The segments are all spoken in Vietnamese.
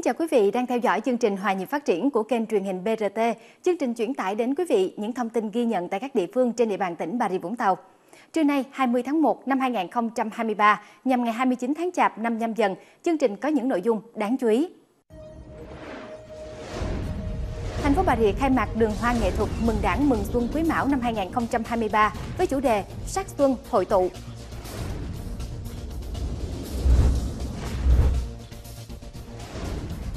Kính chào quý vị đang theo dõi chương trình Hòa nhịp phát triển của kênh truyền hình BRT. Chương trình chuyển tải đến quý vị những thông tin ghi nhận tại các địa phương trên địa bàn tỉnh Bà Rịa Vũng Tàu. Trưa nay 20 tháng 1 năm 2023 nhằm ngày 29 tháng Chạp năm nhâm dần, chương trình có những nội dung đáng chú ý. Thành phố Bà Rịa khai mạc đường hoa nghệ thuật mừng Đảng mừng Xuân Quý Mão năm 2023 với chủ đề Sắc Xuân hội tụ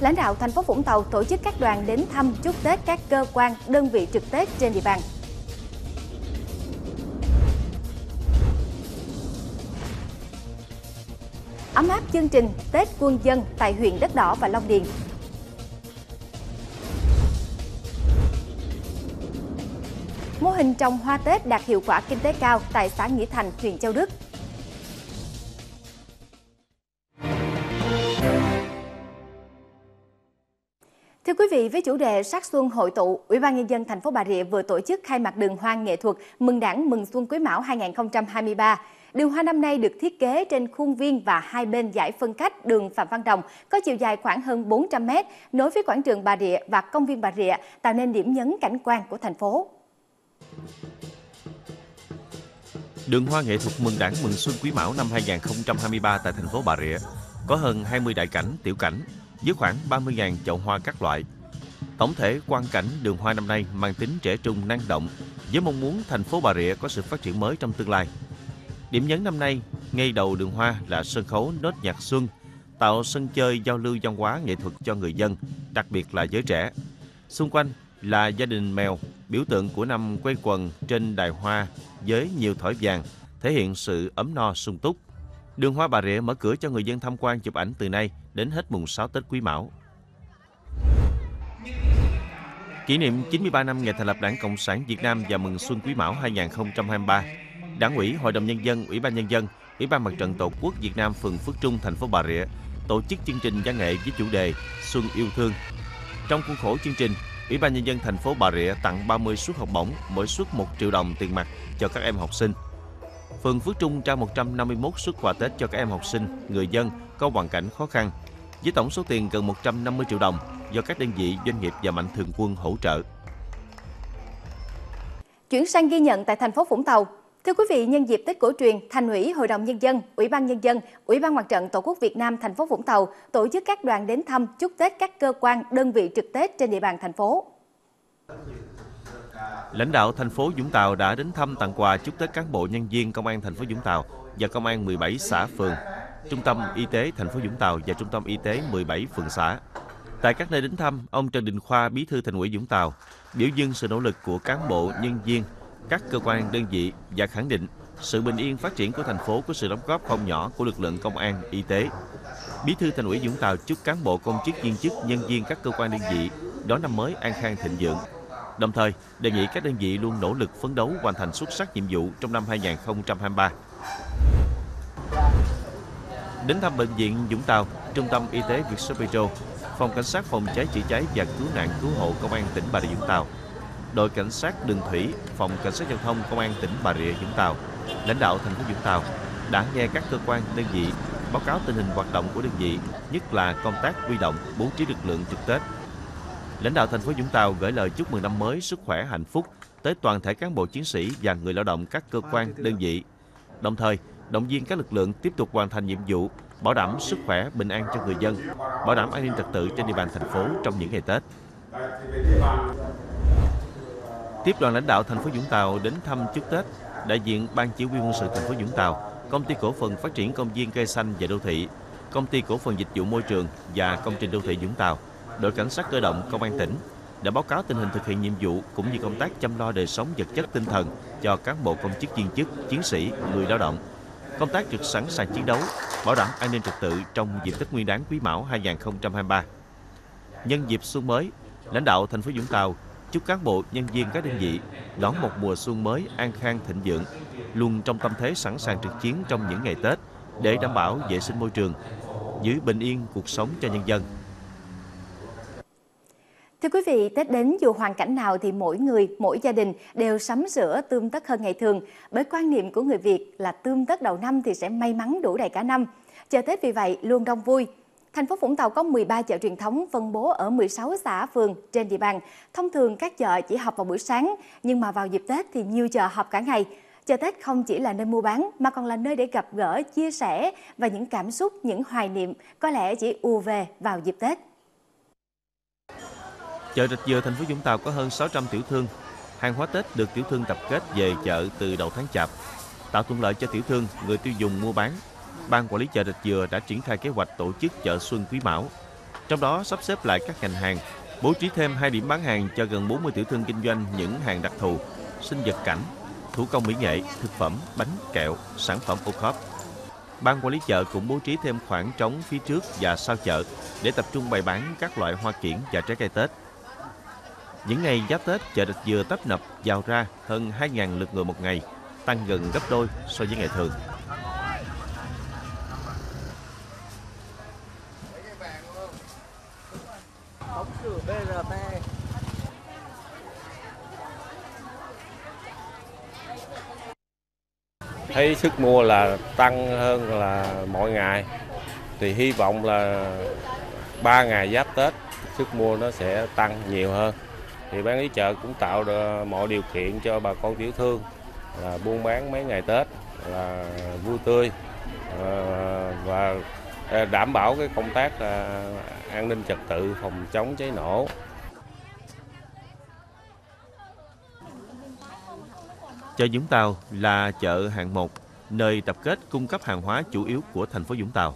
lãnh đạo thành phố Vũng Tàu tổ chức các đoàn đến thăm chúc Tết các cơ quan, đơn vị trực Tết trên địa bàn. Ấm áp chương trình Tết quân dân tại huyện Đất Đỏ và Long Điền. Mô hình trồng hoa Tết đạt hiệu quả kinh tế cao tại xã Nghĩa Thành, huyện Châu Đức. Vị, với chủ đề Sắc Xuân hội tụ, Ủy ban nhân dân thành phố Bà Rịa vừa tổ chức khai mạc đường hoa nghệ thuật Mừng Đảng Mừng Xuân Quý Mão 2023. Đường hoa năm nay được thiết kế trên khuôn viên và hai bên giải phân cách đường Phạm Văn Đồng có chiều dài khoảng hơn 400 m, nối với quảng trường Bà Rịa và công viên Bà Rịa, tạo nên điểm nhấn cảnh quan của thành phố. Đường hoa nghệ thuật Mừng Đảng Mừng Xuân Quý Mão năm 2023 tại thành phố Bà Rịa có hơn 20 đại cảnh, tiểu cảnh, với khoảng 30.000 chậu hoa các loại. Tổng thể quan cảnh đường hoa năm nay mang tính trẻ trung năng động với mong muốn thành phố Bà Rịa có sự phát triển mới trong tương lai. Điểm nhấn năm nay, ngay đầu đường hoa là sân khấu nốt nhạc xuân, tạo sân chơi giao lưu văn hóa nghệ thuật cho người dân, đặc biệt là giới trẻ. Xung quanh là gia đình mèo, biểu tượng của năm quay quần trên đài hoa với nhiều thỏi vàng, thể hiện sự ấm no sung túc. Đường Hoa Bà Rịa mở cửa cho người dân tham quan chụp ảnh từ nay đến hết mùng 6 Tết Quý Mão. Kỷ niệm 93 năm ngày thành lập Đảng Cộng sản Việt Nam và mừng Xuân Quý Mão 2023, Đảng ủy, Hội đồng Nhân dân, Ủy ban Nhân dân, Ủy ban Mặt trận Tổ quốc Việt Nam phường Phước Trung, thành phố Bà Rịa tổ chức chương trình văn nghệ với chủ đề Xuân yêu thương. Trong khuôn khổ chương trình, Ủy ban Nhân dân thành phố Bà Rịa tặng 30 suất học bổng, mỗi suất 1 triệu đồng tiền mặt cho các em học sinh. Phường Phước Trung trao 151 suất quà Tết cho các em học sinh, người dân có hoàn cảnh khó khăn, với tổng số tiền gần 150 triệu đồng do các đơn vị doanh nghiệp và mạnh thường quân hỗ trợ. Chuyển sang ghi nhận tại thành phố Vũng Tàu, Thưa quý vị, nhân dịp Tết cổ truyền, Thành ủy, Hội đồng Nhân dân, Ủy ban Nhân dân, Ủy ban Mặt trận Tổ quốc Việt Nam thành phố Vũng Tàu tổ chức các đoàn đến thăm chúc Tết các cơ quan, đơn vị trực Tết trên địa bàn thành phố. Lãnh đạo thành phố Vũng Tàu đã đến thăm tặng quà chúc Tết cán bộ nhân viên công an thành phố Vũng Tàu và công an 17 xã phường, trung tâm y tế thành phố Vũng Tàu và trung tâm y tế 17 phường xã. Tại các nơi đến thăm, ông Trần Đình Khoa, Bí thư Thành ủy Vũng Tàu, biểu dương sự nỗ lực của cán bộ, nhân viên, các cơ quan đơn vị và khẳng định sự bình yên phát triển của thành phố có sự đóng góp không nhỏ của lực lượng công an, y tế. Bí thư Thành ủy Vũng Tàu chúc cán bộ công chức viên chức, nhân viên các cơ quan đơn vị đón năm mới an khang thịnh vượng, Đồng thời, đề nghị các đơn vị luôn nỗ lực phấn đấu hoàn thành xuất sắc nhiệm vụ trong năm 2023. Đến thăm bệnh viện Vũng Tàu, Trung tâm Y tế Vietsopico, Phòng Cảnh sát Phòng cháy chữa cháy và Cứu nạn Cứu hộ Công an tỉnh Bà Rịa Vũng Tàu, đội cảnh sát đường thủy, Phòng Cảnh sát giao thông Công an tỉnh Bà Rịa Vũng Tàu, lãnh đạo thành phố Vũng Tàu đã nghe các cơ quan đơn vị báo cáo tình hình hoạt động của đơn vị, nhất là công tác huy động, bố trí lực lượng trực Tết Lãnh đạo thành phố Vũng Tàu gửi lời chúc mừng năm mới sức khỏe hạnh phúc tới toàn thể cán bộ chiến sĩ và người lao động các cơ quan, đơn vị. Đồng thời, động viên các lực lượng tiếp tục hoàn thành nhiệm vụ bảo đảm sức khỏe, bình an cho người dân, bảo đảm an ninh trật tự trên địa bàn thành phố trong những ngày Tết. Tiếp đoàn lãnh đạo thành phố Vũng Tàu đến thăm chúc Tết, đại diện Ban Chỉ huy quân sự thành phố Vũng Tàu, Công ty cổ phần phát triển công viên cây xanh và đô thị, Công ty cổ phần dịch vụ môi trường và công trình đô thị Vũng Tàu đội cảnh sát cơ động công an tỉnh đã báo cáo tình hình thực hiện nhiệm vụ cũng như công tác chăm lo đời sống vật chất tinh thần cho cán bộ công chức viên chức, chiến sĩ, người lao động. Công tác trực sẵn sàng chiến đấu, bảo đảm an ninh trật tự trong dịp Tết Nguyên đán Quý Mão 2023. Nhân dịp xuân mới, lãnh đạo thành phố Vũng Tàu chúc cán bộ, nhân viên các đơn vị đón một mùa xuân mới an khang thịnh vượng, luôn trong tâm thế sẵn sàng trực chiến trong những ngày Tết để đảm bảo vệ sinh môi trường, giữ bình yên cuộc sống cho nhân dân. Thưa quý vị, Tết đến dù hoàn cảnh nào thì mỗi người, mỗi gia đình đều sắm sửa tươm tất hơn ngày thường. Bởi quan niệm của người Việt là tươm tất đầu năm thì sẽ may mắn đủ đầy cả năm. Chờ Tết vì vậy luôn đông vui. Thành phố Vũng Tàu có 13 chợ truyền thống phân bố ở 16 xã phường trên địa bàn. Thông thường các chợ chỉ họp vào buổi sáng, nhưng mà vào dịp Tết thì nhiều chợ họp cả ngày. Chợ Tết không chỉ là nơi mua bán mà còn là nơi để gặp gỡ, chia sẻ và những cảm xúc, những hoài niệm có lẽ chỉ ùa về vào dịp Tết. Chợ Rạch Dừa thành phố Vũng Tàu có hơn 600 tiểu thương. Hàng hóa Tết được tiểu thương tập kết về chợ từ đầu tháng Chạp, tạo thuận lợi cho tiểu thương, người tiêu dùng mua bán. Ban quản lý chợ Rạch Dừa đã triển khai kế hoạch tổ chức chợ Xuân Quý Mão. Trong đó sắp xếp lại các ngành hàng, bố trí thêm hai điểm bán hàng cho gần 40 tiểu thương kinh doanh những hàng đặc thù, sinh vật cảnh, thủ công mỹ nghệ, thực phẩm, bánh, kẹo, sản phẩm ô cốp. Ban quản lý chợ cũng bố trí thêm khoảng trống phía trước và sau chợ để tập trung bày bán các loại hoa kiển và trái cây Tết. Những ngày giáp Tết, chợ địch Dừa tấp nập vào ra hơn 2.000 lượt người một ngày, tăng gần gấp đôi so với ngày thường. thấy sức mua là tăng hơn là mọi ngày thì hy vọng là ba ngày giáp Tết sức mua nó sẽ tăng nhiều hơn thì bán lý chợ cũng tạo được mọi điều kiện cho bà con tiểu thương là buôn bán mấy ngày Tết là vui tươi ờ, và ờ, đảm bảo cái công tác ờ, an ninh trật tự phòng chống cháy nổ Chợ Vũng Tàu là chợ hạng 1, nơi tập kết cung cấp hàng hóa chủ yếu của thành phố Vũng Tàu.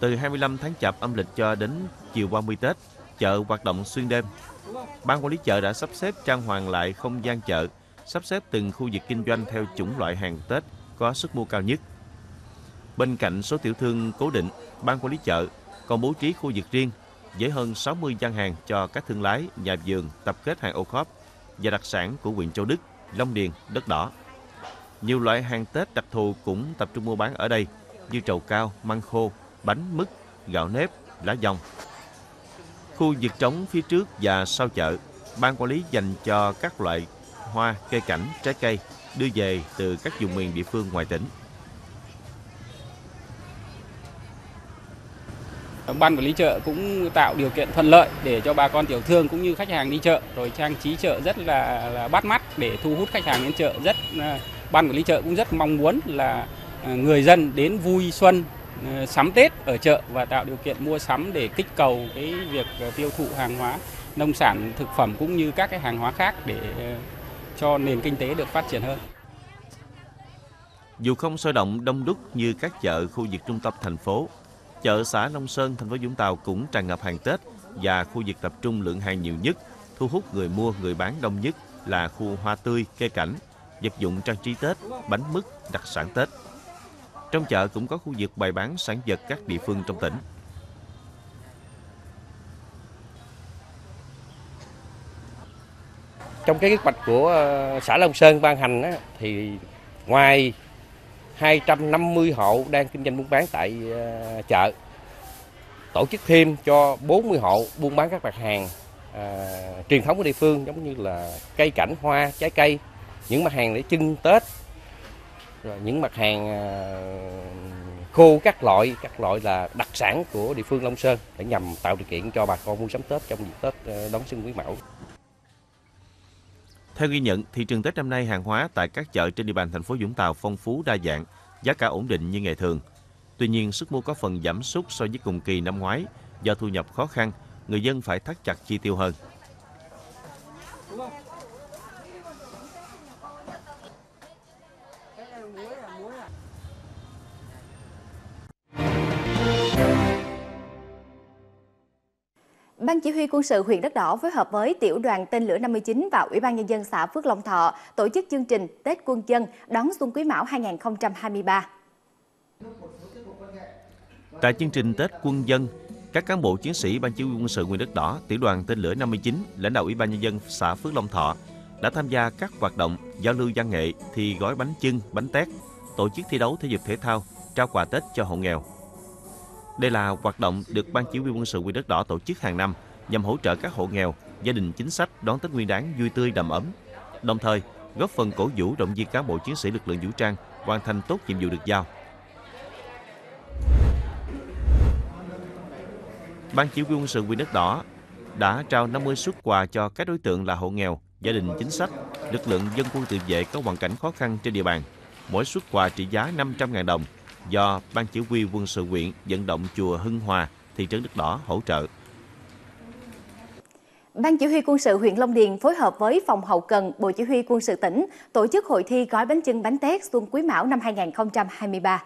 Từ 25 tháng Chạp âm lịch cho đến chiều 30 Tết, chợ hoạt động xuyên đêm. Ban quản lý chợ đã sắp xếp trang hoàng lại không gian chợ, sắp xếp từng khu vực kinh doanh theo chủng loại hàng Tết có sức mua cao nhất. Bên cạnh số tiểu thương cố định, ban quản lý chợ còn bố trí khu vực riêng với hơn 60 gian hàng cho các thương lái, nhà vườn tập kết hàng ô khóp và đặc sản của huyện Châu Đức Long Điền, đất đỏ. Nhiều loại hàng Tết đặc thù cũng tập trung mua bán ở đây như trầu cao, măng khô, bánh mứt, gạo nếp, lá dòng. Khu vực trống phía trước và sau chợ, ban quản lý dành cho các loại hoa, cây cảnh, trái cây đưa về từ các vùng miền địa phương ngoài tỉnh. Ban quản lý chợ cũng tạo điều kiện thuận lợi để cho bà con tiểu thương cũng như khách hàng đi chợ rồi trang trí chợ rất là, là bắt mắt để thu hút khách hàng đến chợ rất à, ban quản lý chợ cũng rất mong muốn là à, người dân đến vui xuân Ờ, sắm Tết ở chợ và tạo điều kiện mua sắm để kích cầu cái việc ờ, tiêu thụ hàng hóa nông sản thực phẩm cũng như các cái hàng hóa khác để ờ, cho nền kinh tế được phát triển hơn. Dù không sôi động đông đúc như các chợ khu vực trung tâm thành phố, Chợ xã Long Sơn, thành phố Vũng Tàu cũng tràn ngập hàng Tết và khu vực tập trung lượng hàng nhiều nhất, thu hút người mua, người bán đông nhất là khu hoa tươi, cây cảnh, vật dụng trang trí Tết, bánh mứt, đặc sản Tết. Trong chợ cũng có khu vực bày bán sản vật các địa phương trong tỉnh. Trong cái kế hoạch của ờ, xã Long Sơn ban hành á, thì ngoài 250 hộ đang kinh doanh buôn bán tại ờ, chợ. Tổ chức thêm cho 40 hộ buôn bán các mặt hàng à, truyền thống của địa phương giống như là cây cảnh hoa, trái cây, những mặt hàng để trưng Tết, rồi những mặt hàng ờ, khô các loại, các loại là đặc sản của địa phương Long Sơn để nhằm tạo điều kiện cho bà con mua sắm Tết trong dịp Tết ờ, đón xuân quý mão. Theo ghi nhận, thị trường Tết năm nay hàng hóa tại các chợ trên địa bàn thành phố Vũng Tàu phong phú đa dạng, giá cả ổn định như ngày thường. Tuy nhiên, sức mua có phần giảm sút so với cùng kỳ năm ngoái do thu nhập khó khăn, người dân phải thắt chặt chi tiêu hơn. Ban Chỉ huy quân sự huyện Đất Đỏ phối hợp với tiểu đoàn tên lửa 59 và Ủy ban Nhân dân xã Phước Long Thọ tổ chức chương trình Tết Quân dân đón Xuân Quý Mão 2023. Tại chương trình Tết Quân dân, các cán bộ chiến sĩ Ban Chỉ huy quân sự huyện Đất Đỏ, tiểu đoàn tên lửa 59, lãnh đạo Ủy ban Nhân dân xã Phước Long Thọ đã tham gia các hoạt động giao lưu văn nghệ, thi gói bánh chưng, bánh tét, tổ chức thi đấu thể dục thể thao, trao quà Tết cho hộ nghèo, đây là hoạt động được Ban Chỉ huy quân sự huyện đất đỏ tổ chức hàng năm nhằm hỗ trợ các hộ nghèo, gia đình chính sách đón Tết Nguyên đán vui tươi đầm ấm. Đồng thời, góp phần cổ vũ động viên cán bộ chiến sĩ lực lượng vũ trang hoàn thành tốt nhiệm vụ được giao. Ban Chỉ huy quân sự huyện đất đỏ đã trao 50 suất quà cho các đối tượng là hộ nghèo, gia đình chính sách, lực lượng dân quân tự vệ có hoàn cảnh khó khăn trên địa bàn. Mỗi suất quà trị giá 500.000 đồng do Ban Chỉ huy quân sự huyện vận động chùa Hưng Hòa, thị trấn Đức Đỏ hỗ trợ. Ban Chỉ huy quân sự huyện Long Điền phối hợp với Phòng Hậu Cần, Bộ Chỉ huy quân sự tỉnh tổ chức hội thi gói bánh chưng bánh tét Xuân Quý Mão năm 2023.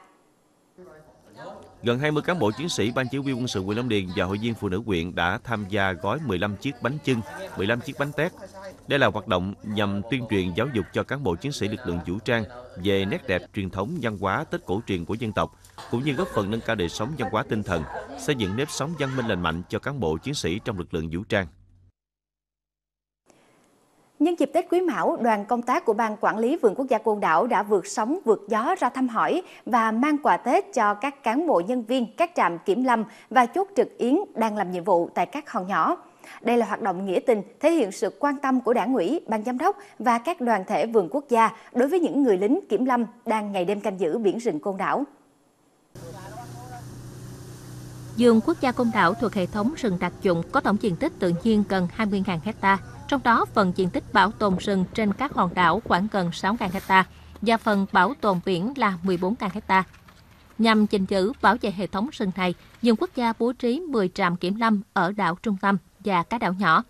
Gần 20 cán bộ chiến sĩ Ban Chỉ huy quân sự huyện Long Điền và hội viên phụ nữ huyện đã tham gia gói 15 chiếc bánh chưng, 15 chiếc bánh tét. Đây là hoạt động nhằm tuyên truyền giáo dục cho cán bộ chiến sĩ lực lượng vũ trang về nét đẹp truyền thống văn hóa Tết cổ truyền của dân tộc, cũng như góp phần nâng cao đời sống văn hóa tinh thần, xây dựng nếp sống văn minh lành mạnh cho cán bộ chiến sĩ trong lực lượng vũ trang. Nhân dịp Tết Quý Mão, đoàn công tác của Ban Quản lý Vườn Quốc gia Côn Đảo đã vượt sóng vượt gió ra thăm hỏi và mang quà Tết cho các cán bộ nhân viên các trạm kiểm lâm và chốt trực yến đang làm nhiệm vụ tại các hòn nhỏ. Đây là hoạt động nghĩa tình, thể hiện sự quan tâm của đảng ủy, ban giám đốc và các đoàn thể vườn quốc gia đối với những người lính kiểm lâm đang ngày đêm canh giữ biển rừng Côn Đảo. Vườn quốc gia Côn Đảo thuộc hệ thống rừng đặc dụng có tổng diện tích tự nhiên gần 20.000 hecta, trong đó phần diện tích bảo tồn rừng trên các hòn đảo khoảng gần 6.000 hecta và phần bảo tồn biển là 14.000 hecta. Nhằm gìn giữ bảo vệ hệ thống rừng này, vườn quốc gia bố trí 10 trạm kiểm lâm ở đảo trung tâm và các đảo nhỏ.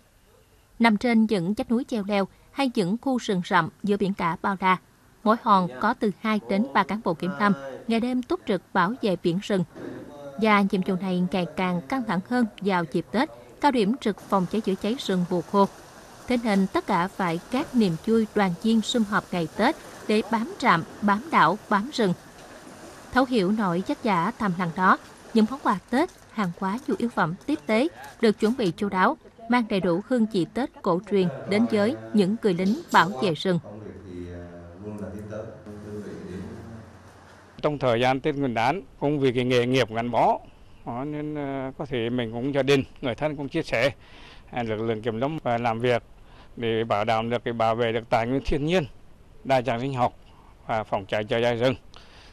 Nằm trên những vách núi treo leo hay những khu rừng rậm giữa biển cả bao la, mỗi hòn có từ 2 đến 3 cán bộ kiểm lâm, ngày đêm túc trực bảo vệ biển rừng. Và nhiệm vụ này ngày càng căng thẳng hơn vào dịp Tết, cao điểm trực phòng cháy chữa cháy rừng mùa khô. Thế nên tất cả phải các niềm vui đoàn viên sum họp ngày Tết để bám trạm, bám đảo, bám rừng. Thấu hiểu nỗi chắc giả thầm lặng đó, những món quà Tết, hàng hóa nhu yếu phẩm tiếp tế được chuẩn bị chu đáo, mang đầy đủ hương vị Tết cổ truyền đến với những người lính bảo vệ rừng. Trong thời gian Tết Nguyên đán, công việc nghề nghiệp gắn bó, nên ờ, có thể mình cũng gia đình, người thân cũng chia sẻ à, lực lượng kiểm lâm và làm việc để bảo đảm được cái bảo vệ được tài nguyên thiên nhiên, đa dạng sinh học và phòng cháy chữa cháy rừng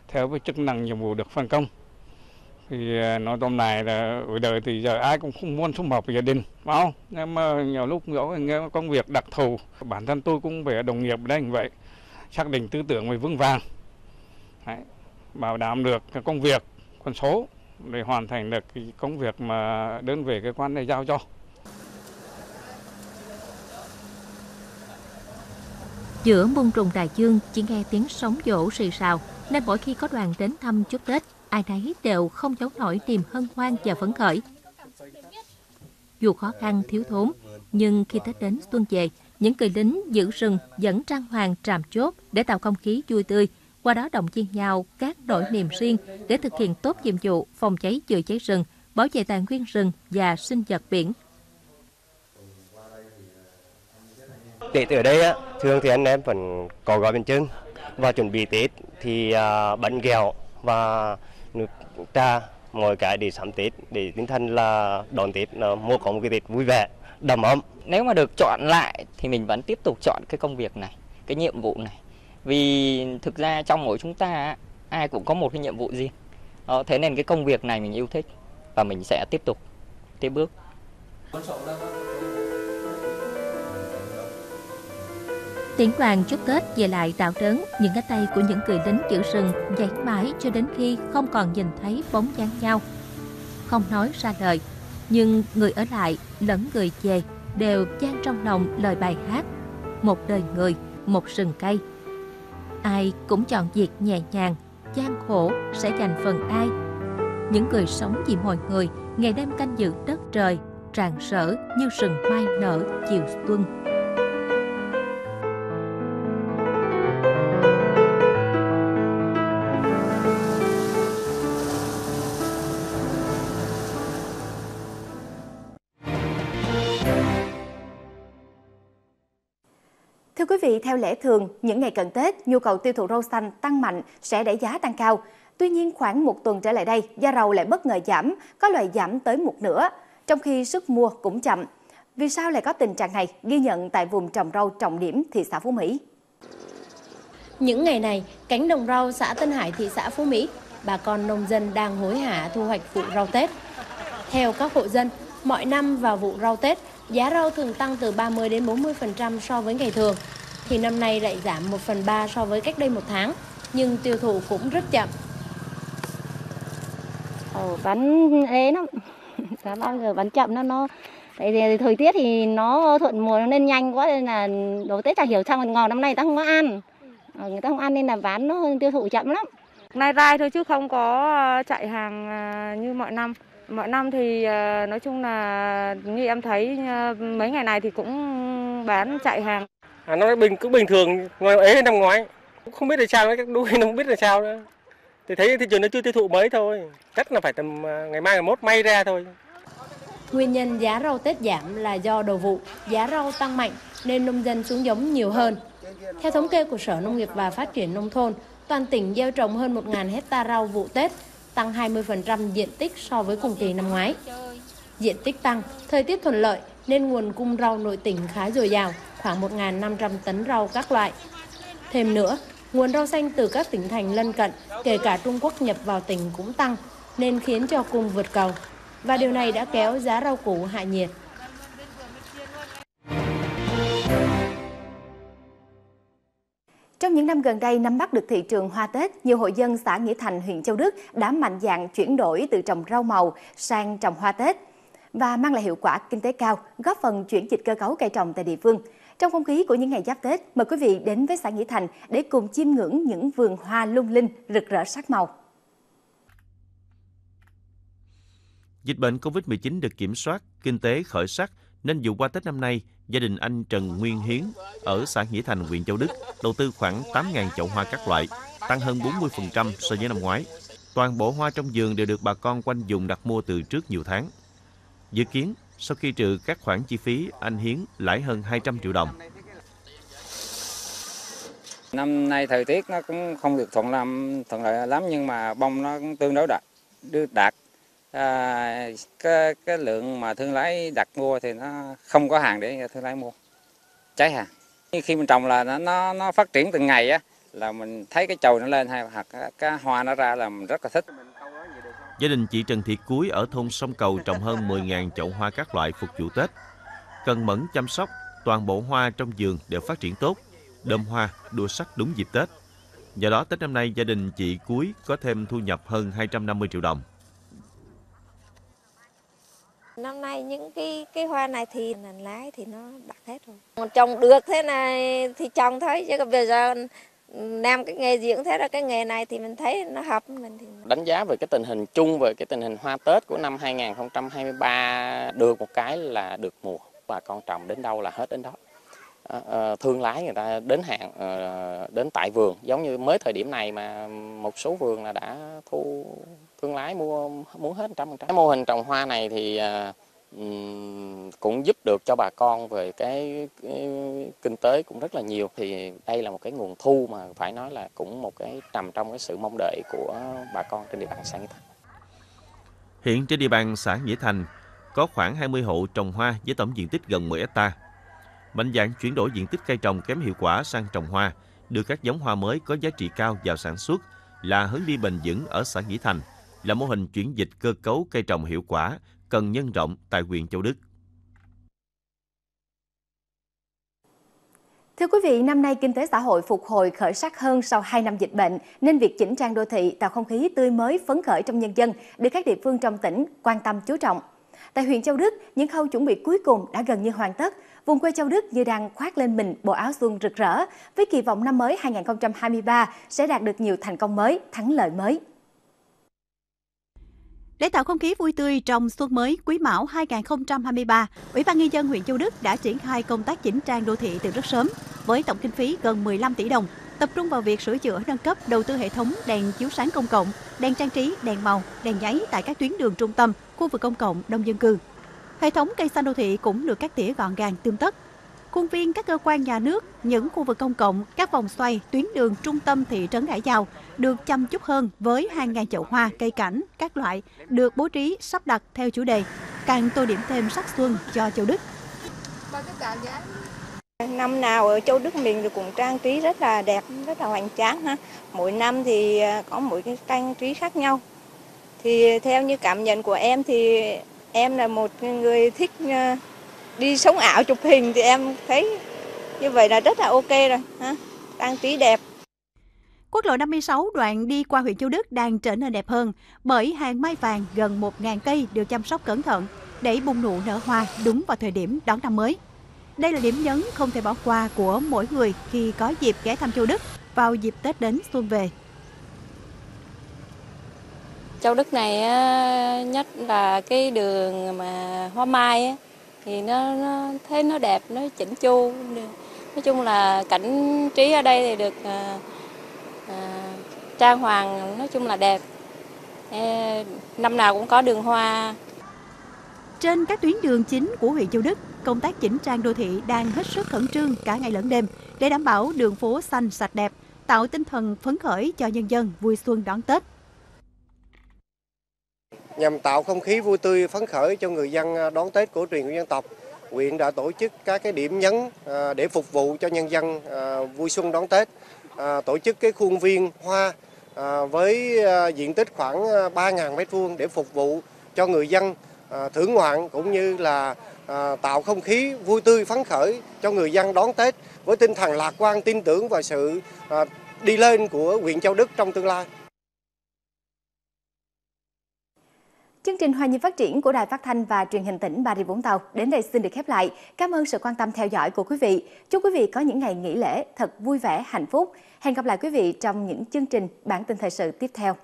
theo với chức năng nhiệm vụ được phân công. Thì à, nói tóm này là ở đời thì giờ ai cũng không muốn xung họp gia đình phải không? Nhưng mà nhiều lúc có công việc đặc thù bản thân tôi cũng về đồng nghiệp đấy như vậy xác định tư tưởng về vững vàng. Đấy, bảo đảm được cái công việc con số để hoàn thành được cái công việc mà đơn vị cơ quan này giao cho. Giữa muôn trùng đại dương chỉ nghe tiếng sóng vỗ rì rào, nên mỗi khi có đoàn đến thăm chúc Tết, ai nấy đều không giấu nổi niềm hân hoan và phấn khởi. Dù khó khăn thiếu thốn, nhưng khi Tết đến xuân về, những người lính giữ rừng vẫn trang hoàng tràm chốt để tạo không khí vui tươi, qua đó động viên nhau các nỗi niềm riêng để thực hiện tốt nhiệm vụ phòng cháy chữa cháy rừng, bảo vệ tài nguyên rừng và sinh vật biển. Tết ở đây á, thường thì anh em vẫn có gói bánh trưng và chuẩn bị Tết thì à, bánh kẹo và nước trà mọi cái để sắm Tết để tinh thần là đón Tết là mua có một cái Tết vui vẻ đầm ấm. Nếu mà được chọn lại thì mình vẫn tiếp tục chọn cái công việc này, cái nhiệm vụ này. Vì thực ra trong mỗi chúng ta ai cũng có một cái nhiệm vụ riêng. Đó, thế nên cái công việc này mình yêu thích và mình sẽ tiếp tục tiếp bước. Tiễn đoàn chúc Tết về lại đảo đớn, những cái tay của những người lính giữ rừng dãy mãi cho đến khi không còn nhìn thấy bóng dáng nhau. Không nói ra lời, nhưng người ở lại lẫn người về đều chan trong lòng lời bài hát Một đời người, một rừng cây. Ai cũng chọn việc nhẹ nhàng, gian khổ sẽ dành phần ai. Những người sống vì mọi người, ngày đêm canh giữ đất trời, tràn sở như rừng mai nở chiều xuân. Vị, theo lẽ thường, những ngày cận Tết, nhu cầu tiêu thụ rau xanh tăng mạnh sẽ đẩy giá tăng cao. Tuy nhiên, khoảng một tuần trở lại đây, giá rau lại bất ngờ giảm, có loại giảm tới một nửa, trong khi sức mua cũng chậm. Vì sao lại có tình trạng này? Ghi nhận tại vùng trồng rau trọng điểm thị xã Phú Mỹ. Những ngày này, cánh đồng rau xã Tân Hải thị xã Phú Mỹ, bà con nông dân đang hối hả thu hoạch vụ rau Tết. Theo các hộ dân, mọi năm vào vụ rau Tết, giá rau thường tăng từ 30 đến 40% so với ngày thường, thì năm nay lại giảm 1 phần 3 so với cách đây một tháng, nhưng tiêu thụ cũng rất chậm. Ồ, bán ế lắm, giá bao giờ bán chậm nó nó tại vì thời tiết thì nó thuận mùa nó lên nhanh quá nên là đồ Tết chả hiểu sao ngò năm nay ta không có ăn, Ờ, người ta không ăn nên là bán nó tiêu thụ chậm lắm. Nay rai thôi chứ không có ờ, chạy hàng ờ, như mọi năm. Mọi năm thì nói chung là như em thấy mấy ngày này thì cũng bán chạy hàng. À, nó bình cứ bình thường ngoài ấy năm ngoái. Cũng không biết là sao các đuôi nó không biết là sao nữa. Thì thấy thị trường nó chưa tiêu thụ mấy thôi. Chắc là phải tầm à, ngày mai ngày mốt may ra thôi. Nguyên nhân giá rau Tết giảm là do đầu vụ, giá rau tăng mạnh nên nông dân xuống giống nhiều hơn. Theo thống kê của Sở Nông nghiệp và Phát triển Nông thôn, toàn tỉnh gieo trồng hơn 1.000 hecta rau vụ Tết, tăng 20% diện tích so với cùng kỳ năm ngoái. Diện tích tăng, thời tiết thuận lợi nên nguồn cung rau nội tỉnh khá dồi dào, khoảng 1.500 tấn rau các loại. Thêm nữa, nguồn rau xanh từ các tỉnh thành lân cận, kể cả Trung Quốc nhập vào tỉnh cũng tăng, nên khiến cho cung vượt cầu. Và điều này đã kéo giá rau củ hạ nhiệt. Trong những năm gần đây, nắm bắt được thị trường hoa Tết, nhiều hộ dân xã Nghĩa Thành, huyện Châu Đức đã mạnh dạn chuyển đổi từ trồng rau màu sang trồng hoa Tết và mang lại hiệu quả kinh tế cao, góp phần chuyển dịch cơ cấu cây trồng tại địa phương. Trong không khí của những ngày giáp Tết, mời quý vị đến với xã Nghĩa Thành để cùng chiêm ngưỡng những vườn hoa lung linh, rực rỡ sắc màu. Dịch bệnh COVID-19 được kiểm soát, kinh tế khởi sắc, nên dù qua Tết năm nay, gia đình anh Trần Nguyên Hiến ở xã Nghĩa Thành, huyện Châu Đức đầu tư khoảng 8.000 chậu hoa các loại, tăng hơn 40% so với năm ngoái. Toàn bộ hoa trong vườn đều được bà con quanh vùng đặt mua từ trước nhiều tháng. Dự kiến, sau khi trừ các khoản chi phí, anh Hiến lãi hơn 200 triệu đồng. Năm nay thời tiết nó cũng không được thuận lắm, thuận lợi lắm nhưng mà bông nó cũng tương đối đạt đạt. À, cái cái lượng mà thương lái đặt mua thì nó không có hàng để thương lái mua cháy hàng. Khi mình trồng là nó nó, nó phát triển từng ngày á là mình thấy cái chồi nó lên hay hoặc cái hoa nó ra là mình rất là thích. Gia đình chị Trần Thị Cuối ở thôn Sông Cầu trồng hơn 10.000 chậu hoa các loại phục vụ Tết. Cần mẫn chăm sóc, toàn bộ hoa trong vườn đều phát triển tốt, đơm hoa, đua sắc đúng dịp Tết. Do đó, Tết năm nay gia đình chị Cuối có thêm thu nhập hơn 250 triệu đồng. Năm nay những cái cái hoa này thì nành lái thì nó đặt hết rồi. Còn trồng được thế này thì trồng thôi chứ còn bây giờ làm cái nghề gì cũng thế rồi cái nghề này thì mình thấy nó hợp với mình thì đánh giá về cái tình hình chung, về cái tình hình hoa Tết của năm 2023 được một cái là được mùa. Bà con trồng đến đâu là hết đến đó. Ờ, ờ, thương lái người ta đến hạn ờ, đến tại vườn. Giống như mới thời điểm này mà một số vườn là đã thu thương lái mua, muốn hết trăm phần trăm. Mô hình trồng hoa này thì cũng giúp được cho bà con về cái, cái kinh tế cũng rất là nhiều thì đây là một cái nguồn thu mà phải nói là cũng một cái nằm trong cái sự mong đợi của bà con trên địa bàn xã Nghĩa Thành. Hiện trên địa bàn xã Nghĩa Thành có khoảng 20 hộ trồng hoa với tổng diện tích gần 10 hecta. Mạnh dạng chuyển đổi diện tích cây trồng kém hiệu quả sang trồng hoa, đưa các giống hoa mới có giá trị cao vào sản xuất là hướng đi bền vững ở xã Nghĩa Thành, là mô hình chuyển dịch cơ cấu cây trồng hiệu quả cần nhân rộng tại huyện Châu Đức. Thưa quý vị, năm nay kinh tế xã hội phục hồi khởi sắc hơn sau 2 năm dịch bệnh, nên việc chỉnh trang đô thị tạo không khí tươi mới phấn khởi trong nhân dân được các địa phương trong tỉnh quan tâm chú trọng. Tại huyện Châu Đức, những khâu chuẩn bị cuối cùng đã gần như hoàn tất. Vùng quê Châu Đức như đang khoác lên mình bộ áo xuân rực rỡ, với kỳ vọng năm mới 2023 sẽ đạt được nhiều thành công mới, thắng lợi mới. Để tạo không khí vui tươi trong xuân mới Quý Mão 2023, Ủy ban nhân dân huyện Châu Đức đã triển khai công tác chỉnh trang đô thị từ rất sớm với tổng kinh phí gần 15 tỷ đồng, tập trung vào việc sửa chữa nâng cấp đầu tư hệ thống đèn chiếu sáng công cộng, đèn trang trí, đèn màu, đèn nháy tại các tuyến đường trung tâm, khu vực công cộng, đông dân cư. Hệ thống cây xanh đô thị cũng được cắt tỉa gọn gàng tươm tất. Khuôn viên các cơ quan nhà nước, những khu vực công cộng, các vòng xoay, tuyến đường trung tâm thị trấn Hải Giao được chăm chút hơn với hàng ngàn chậu hoa, cây cảnh, các loại được bố trí sắp đặt theo chủ đề, càng tô điểm thêm sắc xuân cho Châu Đức. Năm nào ở Châu Đức mình cũng trang trí rất là đẹp, rất là hoành tráng ha. Mỗi năm thì à, có mỗi cái trang trí khác nhau. Thì theo như cảm nhận của em thì Em là một người thích à, đi sống ảo chụp hình thì em thấy như vậy là rất là ok rồi ha. Trang trí đẹp. Quốc lộ 56 đoạn đi qua huyện Châu Đức đang trở nên đẹp hơn bởi hàng mai vàng gần 1.000 cây được chăm sóc cẩn thận để bung nụ nở hoa đúng vào thời điểm đón năm mới. Đây là điểm nhấn không thể bỏ qua của mỗi người khi có dịp ghé thăm Châu Đức vào dịp Tết đến xuân về. Châu Đức này nhất là cái đường mà hoa mai thì nó, nó thấy nó đẹp, nó chỉnh chu. Nói chung là cảnh trí ở đây thì được à, à, trang hoàng nói chung là đẹp. Năm nào cũng có đường hoa. Trên các tuyến đường chính của huyện Châu Đức, công tác chỉnh trang đô thị đang hết sức khẩn trương cả ngày lẫn đêm để đảm bảo đường phố xanh sạch đẹp, tạo tinh thần phấn khởi cho nhân dân vui xuân đón Tết. Nhằm tạo không khí vui tươi phấn khởi cho người dân à, đón Tết cổ truyền của dân tộc, huyện đã tổ chức các cái điểm nhấn à, để phục vụ cho nhân dân à, vui xuân đón Tết. Tổ chức cái khuôn viên hoa với diện tích khoảng 3.000 m2 để phục vụ cho người dân thưởng ngoạn cũng như là tạo không khí vui tươi phấn khởi cho người dân đón Tết với tinh thần lạc quan tin tưởng vào sự đi lên của huyện Châu Đức trong tương lai. Chương trình Hòa nhịp phát triển của Đài Phát thanh và Truyền hình tỉnh Bà Rịa Vũng Tàu đến đây xin được khép lại. Cảm ơn sự quan tâm theo dõi của quý vị. Chúc quý vị có những ngày nghỉ lễ thật vui vẻ, hạnh phúc. Hẹn gặp lại quý vị trong những chương trình bản tin thời sự tiếp theo.